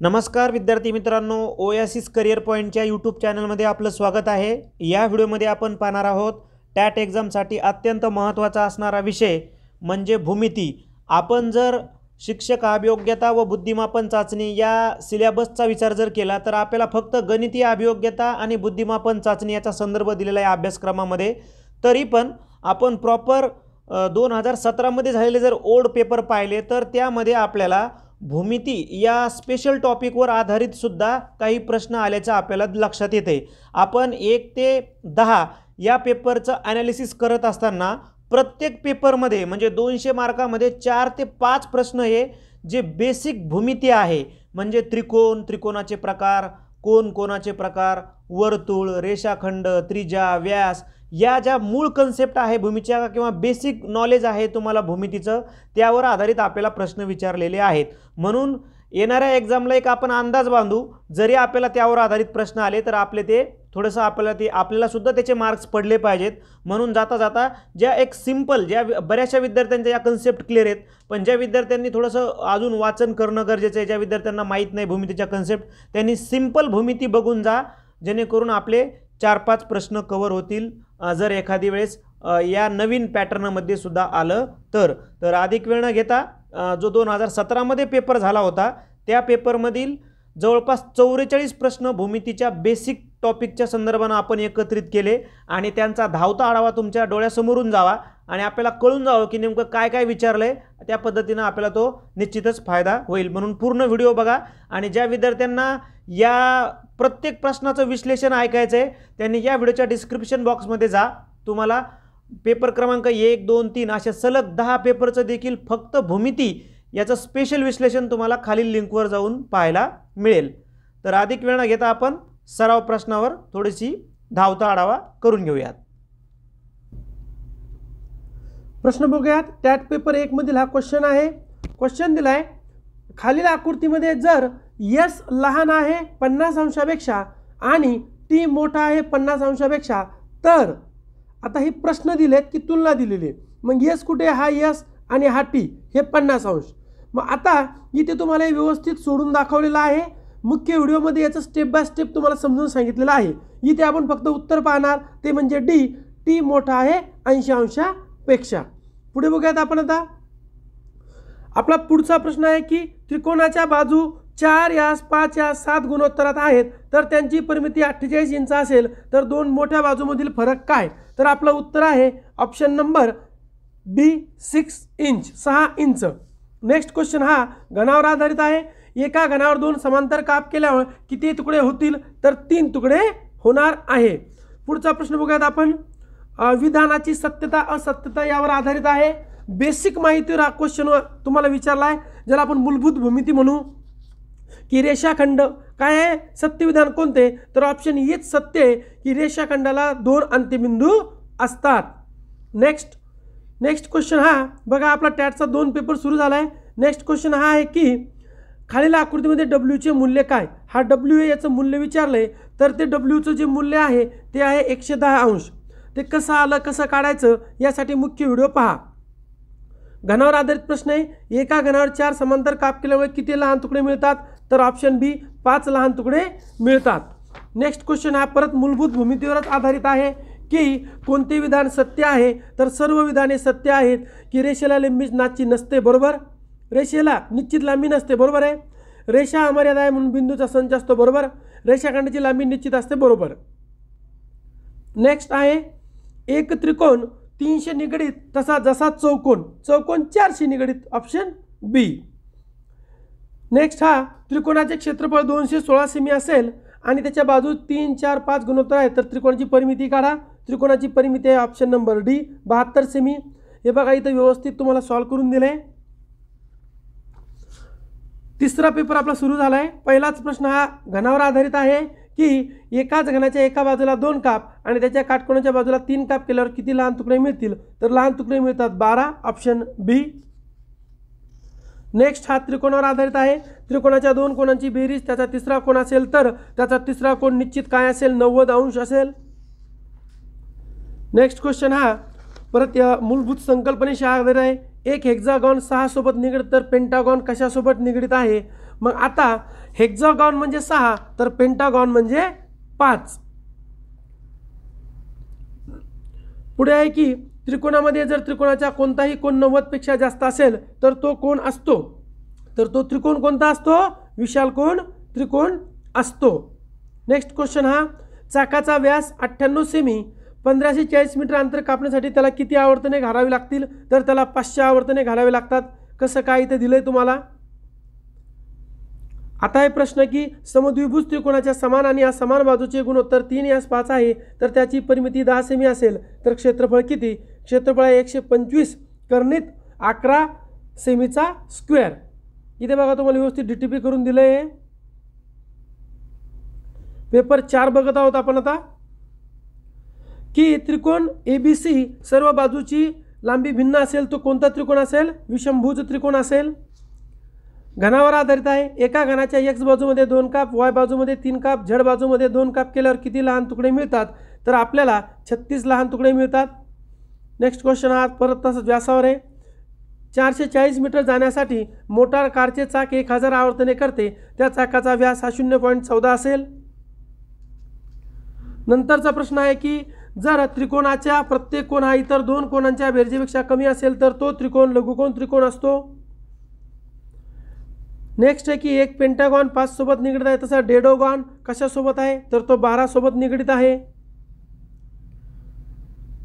नमस्कार विद्यार्थी मित्रांनो ओयासिस करिअर पॉईंटच्या यूट्यूब चॅनलमध्ये आपलं स्वागत आहे. या व्हिडिओमध्ये आपण पाहणार आहोत टॅट एक्झामसाठी अत्यंत महत्त्वाचा असणारा विषय म्हणजे भूमिती. आपण जर शिक्षक अभियोग्यता व बुद्धिमापन चाचणी या सिलेबसचा विचार जर केला तर आपल्याला फक्त गणितीय अभियोग्यता आणि बुद्धिमापन चाचणी याचा संदर्भ दिलेला आहे अभ्यासक्रमामध्ये. तरी पण आपण प्रॉपर दोन हजार सतरामध्ये झालेले जर ओल्ड पेपर पाहिले तर त्यामध्ये आपल्याला भूमिती या स्पेशल टॉपिकवर आधारित सुद्धा काही प्रश्न आल्याचं आपल्याला लक्षात येते. आपण एक ते दहा या पेपरचं ॲनालिसिस करत असताना प्रत्येक पेपरमध्ये म्हणजे दोनशे मार्कामध्ये चार ते पाच प्रश्न हे जे बेसिक भूमिती आहे म्हणजे त्रिकोण त्रिकोणाचे प्रकार कोण कोणाचे प्रकार वर्तुळ रेषाखंड त्रिजा व्यास या ज्या मूळ कन्सेप्ट आहे भूमीच्या किंवा बेसिक नॉलेज आहे तुम्हाला भूमितीचं त्यावर आधारित आपल्याला प्रश्न विचारलेले आहेत. म्हणून येणाऱ्या एक्झामला एक आपण अंदाज बांधू. जरी आपल्याला त्यावर आधारित प्रश्न आले तर आपले ते थोडंसं आपल्याला ते आपल्यालासुद्धा त्याचे मार्क्स पडले पाहिजेत. म्हणून जाता जाता ज्या एक सिंपल ज्या बऱ्याचशा विद्यार्थ्यांच्या या कन्सेप्ट क्लिअर आहेत. पण ज्या विद्यार्थ्यांनी थोडंसं अजून वाचन करणं गरजेचं आहे ज्या विद्यार्थ्यांना माहीत नाही भूमितीच्या कन्सेप्ट त्यांनी सिंपल भूमिती बघून जा. जेणेकरून आपले चार पाच प्रश्न कवर होतील. जर एखादी वेळेस या नवीन पॅटर्नमध्ये सुद्धा आलं तर तर अधिक वेळ न घेता जो दोन हजार सतरामध्ये पेपर झाला होता त्या पेपरमधील जवळपास चौवेचाळीस प्रश्न भूमितीच्या बेसिक टॉपिकच्या संदर्भानं आपण एकत्रित केले आणि त्यांचा धावता आढावा तुमच्या डोळ्यासमोरून जावा. आणि आपल्याला कळून जावं की नेमकं काय काय विचारलं आहे त्या पद्धतीनं आपल्याला तो निश्चितच फायदा होईल. म्हणून पूर्ण व्हिडिओ बघा. आणि ज्या विद्यार्थ्यांना या प्रत्येक प्रश्नाचं विश्लेषण ऐकायचं आहे त्यांनी या व्हिडिओच्या डिस्क्रिप्शन बॉक्समध्ये जा. तुम्हाला पेपर क्रमांक एक दोन तीन अशा सलग दहा पेपरचं देखील फक्त भूमिती याचं स्पेशल विश्लेषण तुम्हाला खालील लिंकवर जाऊन पाहायला मिळेल. तर अधिक वेळ न घेता आपण सराव प्रश्नावर थोडीशी धावता आढावा करून घेऊयात. प्रश्न बघूयात. टॅट पेपर एकमधील हा क्वेश्चन आहे. क्वेश्चन दिलाय खालील आकृतीमध्ये जर यस लहान आहे पन्नास अंशापेक्षा आणि टी मोठा आहे पन्नास अंशापेक्षा तर आता हे प्रश्न दिलेत की तुलना दिलेली आहे. मग यस कुठे हा यस आणि हा टी हे पन्नास अंश. मग आता इथे तुम्हाला हे व्यवस्थित सोडून दाखवलेलं आहे. मुख्य व्हिडिओमध्ये याचं स्टेप बाय स्टेप तुम्हाला समजून सांगितलेलं आहे. इथे आपण फक्त उत्तर पाहणार. ते म्हणजे डी टी मोठा आहे ऐंशी अंशापेक्षा. पुढे बघूयात आपण आता. आपला पुढचा प्रश्न आहे की त्रिकोणाच्या बाजू चार यास पाच यास सात गुणोत्तरात आहेत. तर त्यांची परिमिती अठ्ठेचाळीस इंच असेल तर दोन मोठ्या बाजूमधील फरक काय? तर आपलं उत्तर आहे option number B six inch सहा इंच नेक्स्ट क्वेश्चन हा घनावर आधारित आहे. एका घनावर दोन समांतर काप केल्यावर किती तुकडे होतील? तर तीन तुकडे होणार आहे. पुढचा प्रश्न बघूयात आपण. विधानाची सत्यता असत्यता यावर आधारित आहे. बेसिक माहितीवर हा क्वेश्चन तुम्हाला विचारला आहे ज्याला आपण मूलभूत भूमिती म्हणू की रेषाखंड काय आहे? सत्यविधान कोणते? तर ऑप्शन हेच सत्य आहे की रेषाखंडाला दोन अंत्यबिंदू असतात. नेक्स्ट नेक्स्ट क्वेश्चन हा बघा आपला टॅटचा दोन पेपर सुरू झाला आहे नेक्स्ट क्वेश्चन हा आहे की खालील आकृतीमध्ये डब्ल्यूचे मूल्य काय? हा डब्ल्यू ए याचं मूल्य विचारलं आहे तर ते डब्ल्यूचं जे मूल्य आहे ते आहे एकशे दहा अंश. ते कसं आलं कसं काढायचं यासाठी मुख्य व्हिडिओ पहा. घनावर आधारित प्रश्न आहे एका घनावर चार समांतर काप केल्यामुळे किती लहान तुकडे मिळतात? तर ऑप्शन बी पाच लहान तुकडे मिळतात. नेक्स्ट क्वेश्चन हा परत मूलभूत भूमितीवरच आधारित आहे की कोणते विधान सत्य आहे? तर सर्व विधाने सत्य आहेत की रेषेला लिंबीच नाची नसते बरोबर? रेषेला निश्चित लांबी नसते बरोबर आहे? रेषा अमर्यादा आहे म्हणून बिंदूचा संच असतो बरोबर? रेषाखंडाची लांबी निश्चित असते बरोबर. नेक्स्ट आहे एक त्रिकोण तीनशे निगडीत तसा जसा चौकोन चौकोन चारशे निगडीत ऑप्शन बी नेक्स्ट हा त्रिकोणाचे क्षेत्रफळ दोनशे सोळा सेमी असेल आणि त्याच्या बाजू तीन चार पाच गुणोत्तर आहेत तर त्रिकोणाची परिमिती काढा. त्रिकोणाची परिमिती आहे ऑप्शन नंबर डी बहात्तर सेमी हे बघा इथं व्यवस्थित तुम्हाला सॉल्व करून दिले तिसरा पेपर आपला सुरू झाला आहे पहिलाच प्रश्न हा घनावर आधारित आहे की एकाच घनाच्या एका बाजूला दोन काप आणि त्याच्या काटकोणाच्या बाजूला तीन काप केल्यावर किती लहान तुकडे मिळतील? तर लहान तुकडे मिळतात बारा ऑप्शन बी नेक्स्ट हा त्रिकोणावर आधारित आहे. त्रिकोणाच्या दोन कोणांची बेरीज त्याचा तिसरा कोण असेल तर त्याचा तिसरा कोण निश्चित काय असेल? नव्वद अंश असेल. नेक्स्ट क्वेश्चन हा परत या मूलभूत संकल्पनेशी आधारित आहे. एक हेक्झागॉन सहासोबत निगडीत तर पेंटागॉन कशासोबत निगडीत आहे? मग आता हेक्झागॉन म्हणजे सहा तर पेंटागॉन म्हणजे पाच. पुढे आहे की त्रिकोणामध्ये जर त्रिकोणाचा कोणताही कोण नव्वदपेक्षा जास्त असेल तर तो कोण असतो. तर तो त्रिकोण कोणता असतो? विशाल कोण? त्रिकोण असतो. नेक्स्ट क्वेश्चन हा चाकाचा व्यास अठ्ठ्याण्णव सेमी पंधराशे चाळीस मीटर अंतर कापण्यासाठी त्याला किती आवर्तने घालावी लागतील? तर त्याला पाचशे आवर्तने घालावे लागतात. कसं काय इथे दिलं आहे तुम्हाला? आता आहे प्रश्न की समद्विभुज त्रिकोणाच्या समान आणि असमान बाजूचे गुणोत्तर तीन यास पाच आहे तर त्याची परिमिती दहा सेमी असेल तर क्षेत्रफळ किती? क्षेत्रफळ आहे एकशे पंचवीस कर्णित अकरा सेमीचा स्क्वेअर. इथे बघा तुम्हाला व्यवस्थित डी टी पी करून दिलं आहे पेपर चार बघत आहोत आपण आता. की त्रिकोण ए बी सी सर्व बाजूची लांबी भिन्न असेल तो कोणता त्रिकोण असेल? विषमभुज त्रिकोण असेल. घनावर आधारित आहे. एका घनाच्या एक्स बाजूमध्ये दोन काप वाय बाजूमध्ये तीन काप झड बाजूमध्ये दोन काप केल्यावर किती लहान तुकडे मिळतात? तर आपल्याला छत्तीस लहान तुकडे मिळतात. नेक्स्ट क्वेश्चन हा परत तसंच व्यासावर आहे. चारशे चाळीस मीटर जाण्यासाठी मोटार कारचे चाक एक हजार आवर्तने करते. त्या चाकाचा व्यास हा शून्य पॉईंट चौदा असेल. नंतरचा प्रश्न आहे की जर त्रिकोणाच्या प्रत्येक कोण हा इतर दोन कोणांच्या बेरजेपेक्षा कमी असेल तर तो त्रिकोण लघुकोण त्रिकोण असतो. नेक्स्ट आहे की एक पेंटागॉन पाचसोबत निगडीत आहे तसा डेडोगॉन कशासोबत आहे? तर तो बारासोबत निगडीत आहे.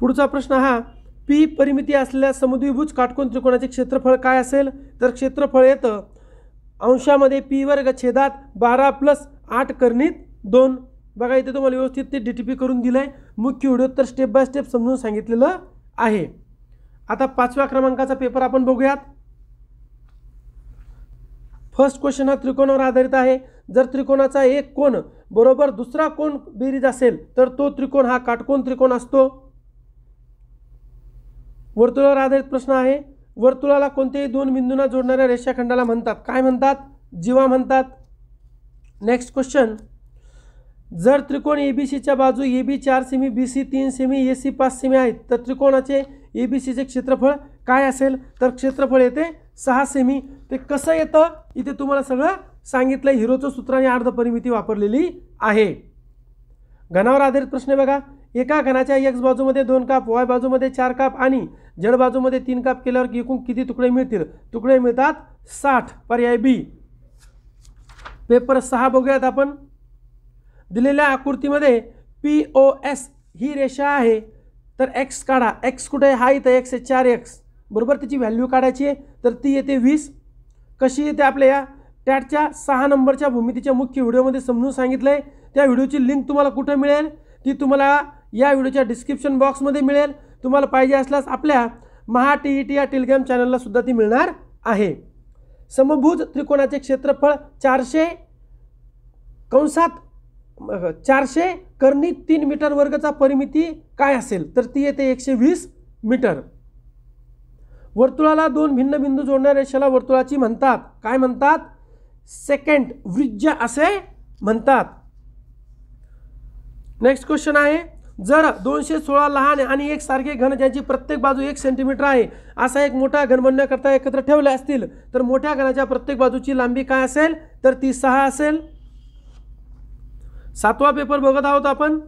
पुढचा प्रश्न हा पी परिमिती असलेल्या समुद्रीभुज काटकोन त्रिकोणाचे क्षेत्रफळ काय असेल? तर क्षेत्रफळ येतं अंशामध्ये पी वर्ग छेदात बारा प्लस आठ करणीत दोन. बघा इथे तुम्हाला व्यवस्थित ते डी टी पी करून दिलं आहे मुख्य व्हिडिओ तर स्टेप बाय स्टेप समजून सांगितलेलं आहे. आता पाचव्या क्रमांकाचा पेपर आपण बघूयात. फर्स्ट क्वेश्चन हा त्रिकोणावर आधारित आहे. जर त्रिकोणाचा एक कोण बरोबर दुसरा कोण बेरीज असेल तर तो त्रिकोण हा काटकोन त्रिकोण असतो. वर्तुळावर आधारित प्रश्न आहे. वर्तुळाला कोणत्याही दोन बिंदूंना जोडणाऱ्या रेषाखंडाला म्हणतात. काय म्हणतात? जीवा म्हणतात. नेक्स्ट क्वेश्चन जर त्रिकोण ए बी सीच्या बाजू ए बी चार सेमी बी सी तीन सेमी ए सी पाच सेमी आहेत तर त्रिकोणाचे ए बी सीचे क्षेत्रफळ काय असेल? तर क्षेत्रफळ येते सहा सेमी ते कसं येतं? इथे तुम्हाला सगळं सांगितलं हिरोचं सूत्राने अर्धपरिमिती वापरलेली आहे. घनावर आधारित प्रश्न आहे बघा. एका घनाच्या एक्स बाजूमध्ये दोन काप वाय बाजूमध्ये चार काप आणि जड बाजूमध्ये तीन काप केल्यावर एकूण किती तुकडे मिळतील? तुकडे मिळतात साठ. पर्याय बी पेपर सहा बघूयात आपण. दिलेल्या आकृतीमध्ये पी ओ एस ही रेषा आहे. तर एक्स काढा. एक्स कुठे हा इथं. एक्स आहे. चार एक्स बरोबर त्याची व्हॅल्यू काढायची आहे. तर ती येते वीस. कशी येते आपल्या या टॅटच्या सहा नंबरच्या भूमितीच्या मुख्य व्हिडिओमध्ये समजून सांगितलं आहे त्या व्हिडिओची लिंक तुम्हाला कुठं मिळेल? ती तुम्हाला या व्हिडिओच्या डिस्क्रिप्शन बॉक्समध्ये मिळेल. तुम्हाला पाहिजे असल्यास आपल्या महा टी ई टी या टेलिग्राम चॅनललासुद्धा ती मिळणार आहे. समभुज त्रिकोणाचे क्षेत्रफळ चारशे कंसात चारशे कर्णी तीन मीटर वर्गचा परिमिती काय असेल? तर ती येते एकशे वीस मीटर. वर्तुळाला दोन भिन्न बिंदू जोडणाऱ्या रेषेला वर्तुळाची म्हणतात. काय म्हणतात? सेकंड व्रिज्य असे म्हणतात. नेक्स्ट क्वेश्चन आहे जर दोनशे सोळा लहान आणि एक सारखे घन ज्याची प्रत्येक बाजू एक सेंटीमीटर आहे असा एक मोठा घन बनण्याकरता एकत्र ठेवले असतील तर मोठ्या घनाच्या प्रत्येक बाजूची लांबी काय असेल? तर ती सहा असेल. सातवा पेपर बघत आहोत आपण.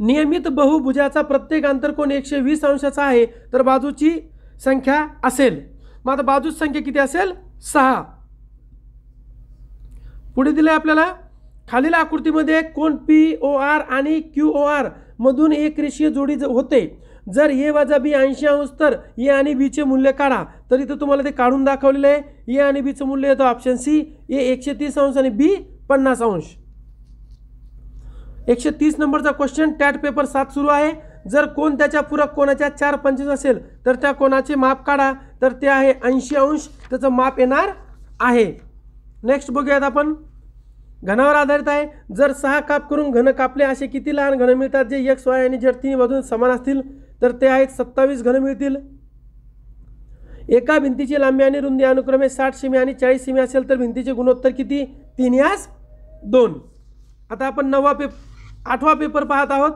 नियमित बहुभुजाचा प्रत्येक अंतरकोन एकशे वीस अंशाचा आहे तर बाजूची संख्या असेल. मग आता बाजूची संख्या किती असेल? सहा. पुढे दिलं आपल्याला खालील आकृतीमध्ये कोण पी ओ आर आणि क्यू ओ आर मधून एक रेषीय जोडी होते. जर ए वजा बी ऐंशी अंश तर ए आणि बीचे मूल्य काढा. तर इथं तुम्हाला ते काढून दाखवलेलं आहे. ए आणि बीचं मूल्य येतं ऑप्शन सी ए एकशे तीस अंश आणि बी पन्नास अंश. एकशे तीस नंबरचा क्वेश्चन टॅट पेपर सात सुरू आहे. जर कोण त्याच्या पूरक कोणाच्या चार पंचवीस असेल तर त्या कोणाचे माप काढा. तर ते आहे ऐंशी अंश. त्याचं माप येणार आहे. नेक्स्ट बघूयात आपण. घनावर आधारित आहे. जर सहा काप करून घन कापले असे किती लहान घन मिळतात? जे एक्स वाय आणि जर तिन्ही बाजून समान असतील तर ते आहेत सत्तावीस घन मिळतील. एका भिंतीची लांबी आणि रुंदी अनुक्रमे साठ सेमी आणि चाळीस सीमी असेल तर भिंतीचे गुणोत्तर किती? तीन यास दोन. आता आपण नववा पेप आठवा पेपर पाहत आहोत.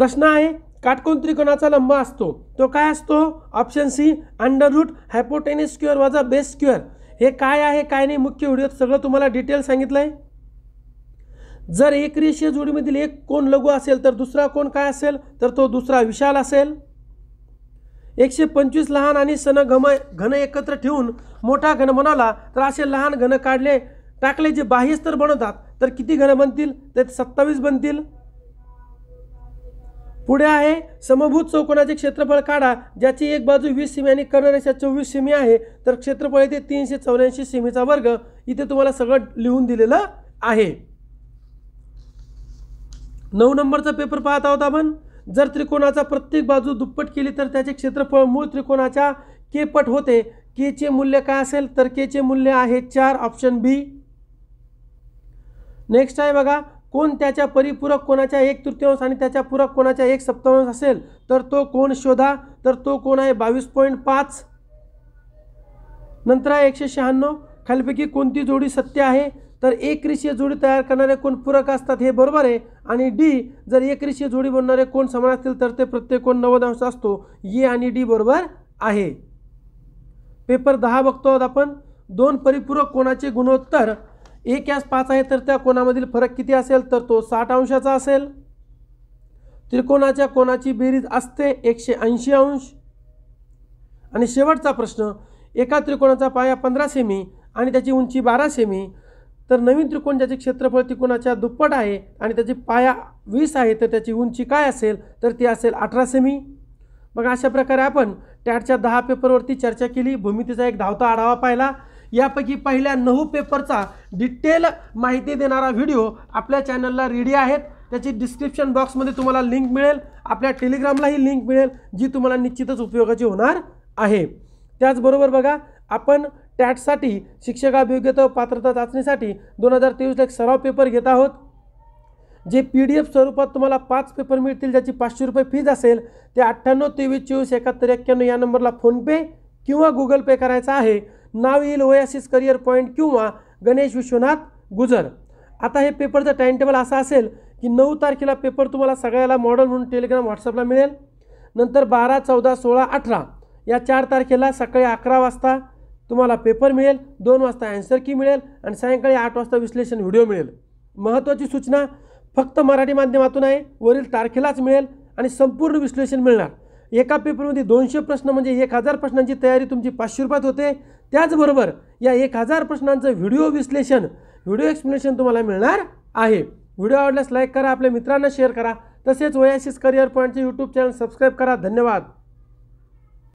प्रश्न आहे काटकोन त्रिकोणाचा लंब असतो. तो काय असतो? Option C under root hypotenuse square वजा बेस स्क्युअर हे काय आहे काय नाही मुख्य व्हिडिओत सगळं तुम्हाला डिटेल सांगितलं आहे जर एक रेषीय जोडीमधील एक कोण लघु असेल तर दुसरा कोण काय असेल? तर तो दुसरा विशाल असेल. एकशे पंचवीस लहान आणि सन घम घन एकत्र ठेवून मोठा घन बनवला तर असे लहान घन काढले टाकले जे बाह्यस्तर बनवतात तर किती घन बनतील? तर सत्तावीस बनतील. पुढे आहे समभूत चौकोनाचे क्षेत्रफळ काढा ज्याची एक बाजू वीस सीमी आणि कर्णरेषा चोवीस सीमी आहे तर क्षेत्रफळ येथे तीनशे चौऱ्याऐंशी सीमीचा वर्ग. इथे तुम्हाला सगळं लिहून दिलेलं आहे. नऊ नंबरचा पेपर पाहत आहोत आपण. जर त्रिकोणाचा प्रत्येक बाजू दुप्पट केली तर त्याचे क्षेत्रफळ मूळ त्रिकोणाच्या केपट होते. केचे मूल्य काय असेल तर केचे मूल्य आहे चार ऑप्शन बी. नेक्स्ट आहे बघा. कोण त्याच्या परिपूरक कोणाच्या एक तृतीयांश आणि त्याच्या पूरक कोणाच्या एक सप्तमांश असेल तर तो कोण शोधा तर तो कोण आहे बावीस पॉईंट पाच? नंतर आहे एकशे शहाण्णव. खालीपैकी कोणती जोडी सत्य आहे? तर एक रेषीय जोडी तयार करणारे कोण पूरक असतात हे बरोबर आहे. आणि डी जर एक रेषीय जोडी बनणारे कोण समान असतील तर ते प्रत्येक कोण नव्वद अंश असतो. ये आणि डी बरोबर आहे. पेपर दहा बघतो आहोत आपण. दोन परिपूरक कोणाचे गुणोत्तर? एक यास पाच आहे तर त्या कोणामधील फरक किती असेल तर तो साठ अंशाचा असेल. त्रिकोणाच्या कोणाची बेरीज असते एकशे ऐंशी अंश. आणि शेवटचा प्रश्न एका त्रिकोणाचा पाया पंधरा सेमी आणि त्याची उंची बारा सेमी तर नवीन त्रिकोण ज्याचे क्षेत्रफळ त्रिकोणाच्या दुप्पट आहे आणि त्याची पाया वीस आहे तर त्याची उंची काय असेल तर ती असेल अठरा सेमी. मग अशा प्रकारे आपण टॅटच्या दहा पेपरवरती चर्चा केली भूमितीचा एक धावता आढावा पाहिला. यापैकी पहिल्या नऊ पेपरचा डिटेल माहिती देणारा व्हिडिओ आपल्या चॅनलला रेडी आहेत. त्याची डिस्क्रिप्शन बॉक्समध्ये तुम्हाला लिंक मिळेल. आपल्या टेलिग्रामलाही लिंक मिळेल जी तुम्हाला निश्चितच उपयोगाची होणार आहे. त्याचबरोबर बघा आपण टॅटसाठी शिक्षकाभियोग्यता पात्रता चाचणीसाठी दोन हजार तेवीसला एक सराव पेपर घेत आहोत. जे पी डी एफ स्वरूपात तुम्हाला पाच पेपर मिळतील ज्याची पाचशे रुपये फीज असेल ते अठ्ठ्याण्णव तेवीस चोवीस एकाहत्तर एक्क्याण्णव या नंबरला फोनपे किंवा गुगल पे करायचा आहे. नाव येईल ओयासिस करिअर पॉईंट किंवा गणेश विश्वनाथ गुजर. आता हे पेपरचं टाईम टेबल असा असेल की नऊ तारखेला पेपर तुम्हाला सगळ्याला मॉडल म्हणून टेलिग्राम व्हॉट्सअपला मिळेल. नंतर बारा चौदा सोळा अठरा या चार तारखेला सकाळी अकरा वाजता तुम्हाला पेपर मिळेल दोन वाजता ॲन्सर की मिळेल आणि सायंकाळी आठ वाजता विश्लेषण व्हिडिओ मिळेल. महत्त्वाची सूचना फक्त मराठी माध्यमातून आहे वरील तारखेलाच मिळेल आणि संपूर्ण विश्लेषण मिळणार. एका पेपरमध्ये दोनशे प्रश्न म्हणजे एक हजार प्रश्नांची तयारी तुमची पाचशे रुपयात होते. त्याचबरोबर या एक हजार प्रश्नांचं व्हिडिओ विश्लेषण व्हिडिओ एक्सप्लेनेशन तुम्हाला मिळणार आहे. व्हिडिओ आवडल्यास लाईक करा आपल्या मित्रांना शेअर करा. तसेच ओयासिस करिअर पॉईंटचे यूट्यूब चॅनल सबस्क्राईब करा. धन्यवाद.